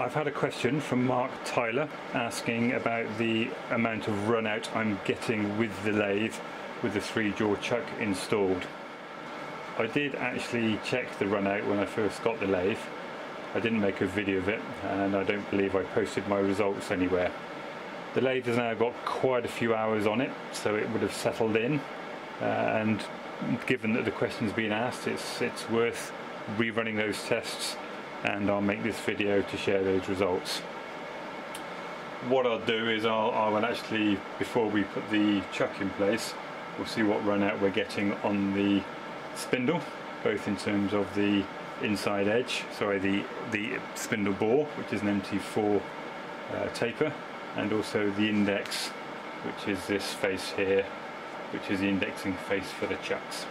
I've had a question from Mark Tyler asking about the amount of run out I'm getting with the lathe with the three jaw chuck installed. I did actually check the run out when I first got the lathe. I didn't make a video of it and I don't believe I posted my results anywhere. The lathe has now got quite a few hours on it so it would have settled in uh, and given that the question's been asked it's, it's worth rerunning those tests and I'll make this video to share those results. What I'll do is I'll, I will actually, before we put the chuck in place, we'll see what run out we're getting on the spindle, both in terms of the inside edge, sorry, the, the spindle bore, which is an MT4 uh, taper, and also the index, which is this face here, which is the indexing face for the chucks.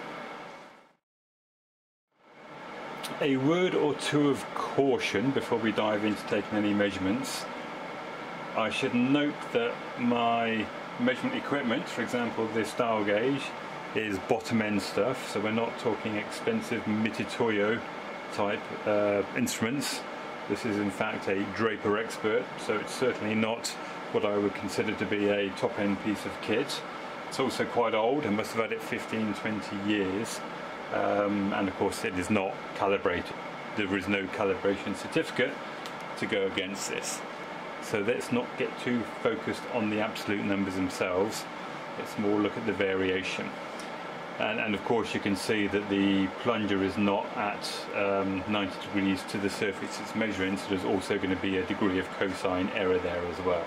A word or two of caution before we dive into taking any measurements. I should note that my measurement equipment, for example this dial gauge, is bottom end stuff, so we're not talking expensive Mitutoyo type uh, instruments. This is in fact a Draper Expert, so it's certainly not what I would consider to be a top end piece of kit. It's also quite old, I must have had it 15-20 years, um, and of course it is not calibrated. There is no calibration certificate to go against this. So let's not get too focused on the absolute numbers themselves, let's more look at the variation. And, and, of course you can see that the plunger is not at um, 90 degrees to the surface it's measuring, so there's also going to be a degree of cosine error there as well.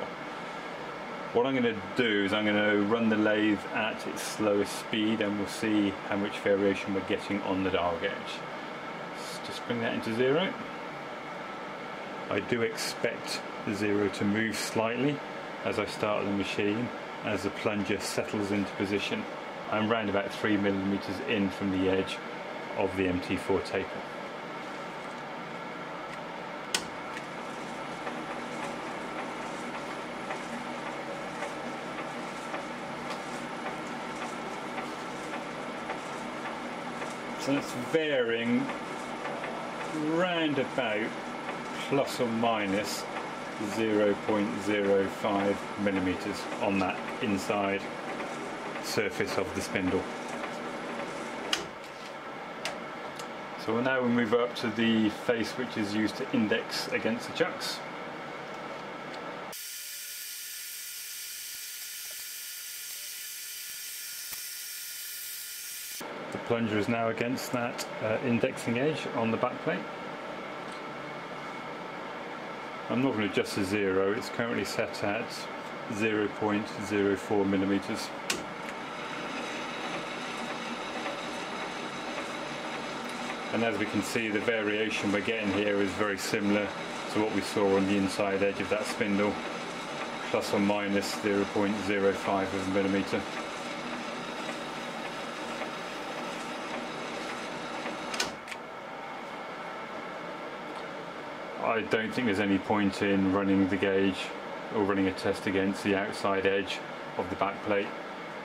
What I'm going to do is I'm going to run the lathe at its slowest speed and we'll see how much variation we're getting on the dial gauge. Just bring that into zero. I do expect the zero to move slightly as I start the machine as the plunger settles into position. I'm round about 3 millimeters in from the edge of the MT4 taper. So it's varying round about plus or minus 0.05 millimeters on that inside surface of the spindle. So now we move up to the face which is used to index against the chucks. Plunger is now against that uh, indexing edge on the back plate. I'm not going to adjust to zero, it's currently set at 0.04 millimeters. and as we can see the variation we're getting here is very similar to what we saw on the inside edge of that spindle plus or minus 0.05 of a millimeter. I don't think there's any point in running the gauge or running a test against the outside edge of the back plate.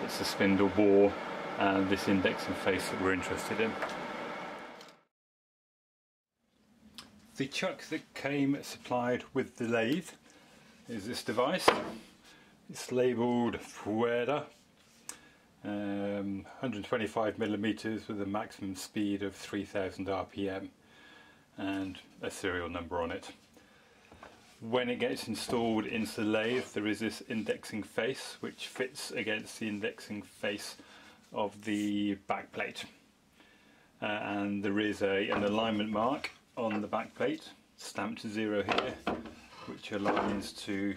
It's the spindle bore and this indexing face that we're interested in. The chuck that came supplied with the lathe is this device. It's labelled Fuera, um, 125 millimeters with a maximum speed of 3000 RPM and a serial number on it. When it gets installed into the lathe there is this indexing face which fits against the indexing face of the back plate uh, and there is a, an alignment mark on the back plate, stamped to zero here, which aligns to,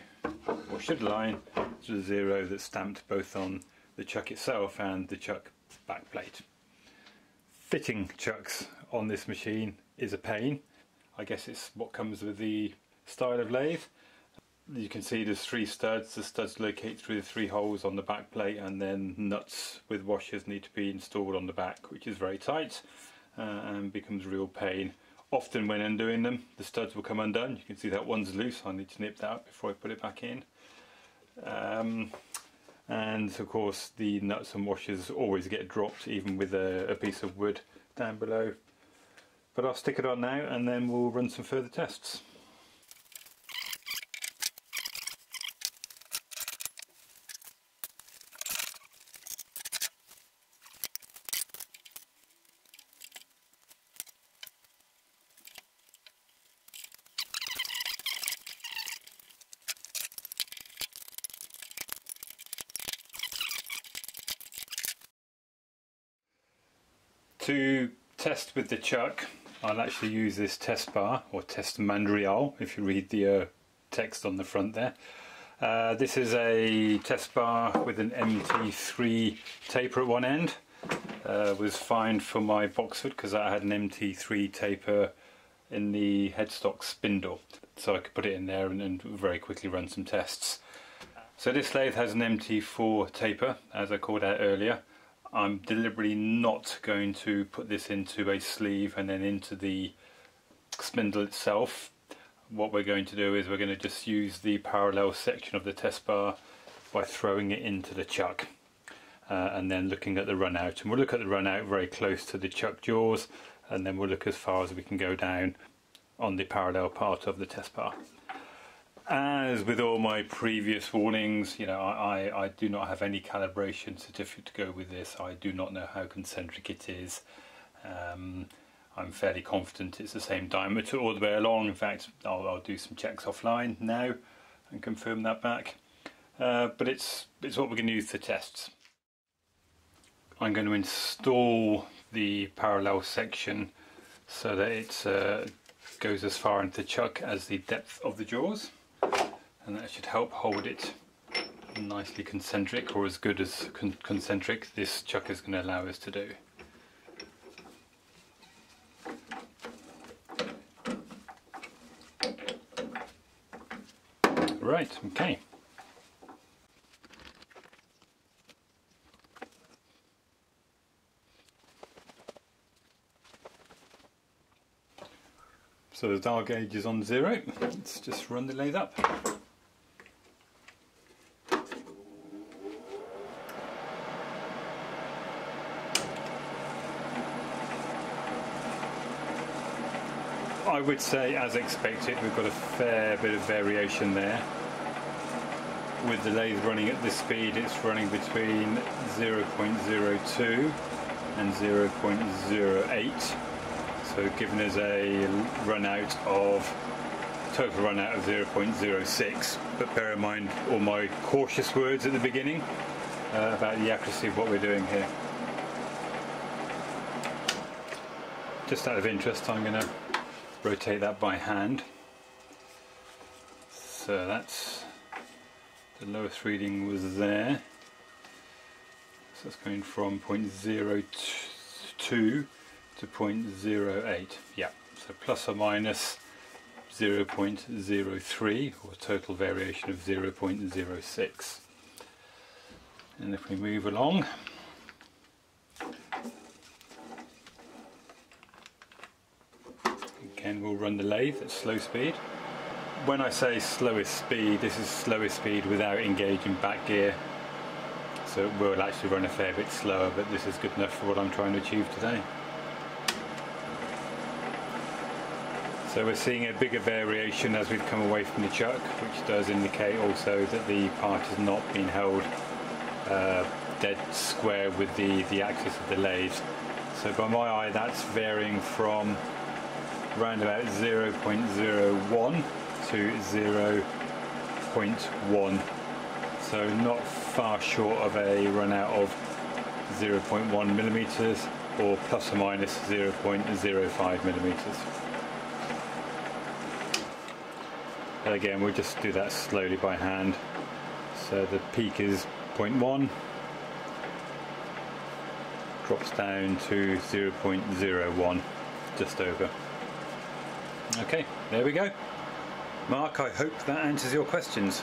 or should align to the zero that's stamped both on the chuck itself and the chuck back plate. Fitting chucks on this machine is a pain. I guess it's what comes with the style of lathe. You can see there's three studs. The studs locate through the three holes on the back plate and then nuts with washers need to be installed on the back which is very tight uh, and becomes real pain. Often when undoing them, the studs will come undone. You can see that one's loose. I need to nip that up before I put it back in. Um, and of course the nuts and washers always get dropped even with a, a piece of wood down below. But I'll stick it on now and then we'll run some further tests. to test with the chuck I'll actually use this test bar or test mandrel if you read the uh, text on the front there. Uh, this is a test bar with an MT3 taper at one end. Uh, was fine for my Boxford because I had an MT3 taper in the headstock spindle so I could put it in there and, and very quickly run some tests. So this lathe has an MT4 taper as I called out earlier. I'm deliberately not going to put this into a sleeve and then into the spindle itself. What we're going to do is we're going to just use the parallel section of the test bar by throwing it into the chuck uh, and then looking at the run out and we'll look at the run out very close to the chuck jaws and then we'll look as far as we can go down on the parallel part of the test bar. As with all my previous warnings, you know, I, I do not have any calibration certificate to go with this. I do not know how concentric it is. Um, I'm fairly confident it's the same diameter all the way along. In fact, I'll, I'll do some checks offline now and confirm that back. Uh, but it's, it's what we're going to use for tests. I'm going to install the parallel section so that it uh, goes as far into the chuck as the depth of the jaws and that should help hold it nicely concentric or as good as con concentric this chuck is going to allow us to do. Right, okay. So the dial gauge is on zero. Let's just run the lathe up. I would say, as expected, we've got a fair bit of variation there. With the lathe running at this speed, it's running between 0.02 and 0.08 so giving us a run out of total run out of 0.06 but bear in mind all my cautious words at the beginning uh, about the accuracy of what we're doing here. Just out of interest I'm going to rotate that by hand. So that's the lowest reading was there. So it's going from 0.02 to 0.08 yeah so plus or minus 0.03 or total variation of 0.06 and if we move along we'll run the lathe at slow speed. When I say slowest speed this is slowest speed without engaging back gear. So it will actually run a fair bit slower but this is good enough for what I'm trying to achieve today. So we're seeing a bigger variation as we've come away from the chuck, which does indicate also that the part has not been held uh, dead square with the, the axis of the lathe. So by my eye that's varying from around about 0.01 to 0.1 so not far short of a run out of 0.1 millimeters or plus or minus 0.05 millimeters. And again, we'll just do that slowly by hand. So the peak is 0.1, drops down to 0.01, just over. Okay, there we go. Mark, I hope that answers your questions.